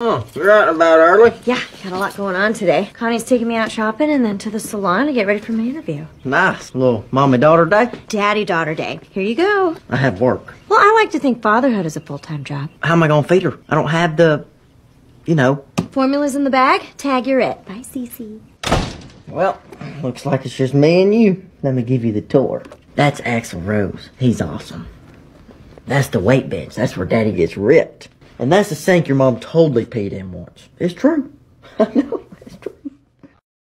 Oh, you're out about early? Yeah, got a lot going on today. Connie's taking me out shopping and then to the salon to get ready for my interview. Nice. Little mommy-daughter day? Daddy-daughter day. Here you go. I have work. Well, I like to think fatherhood is a full-time job. How am I gonna feed her? I don't have the, you know. Formula's in the bag. Tag, you're it. Bye, Cece. Well, looks like it's just me and you. Let me give you the tour. That's Axl Rose. He's awesome. That's the weight bench. That's where Daddy gets ripped. And that's the sink your mom totally peed in once. It's true. I know.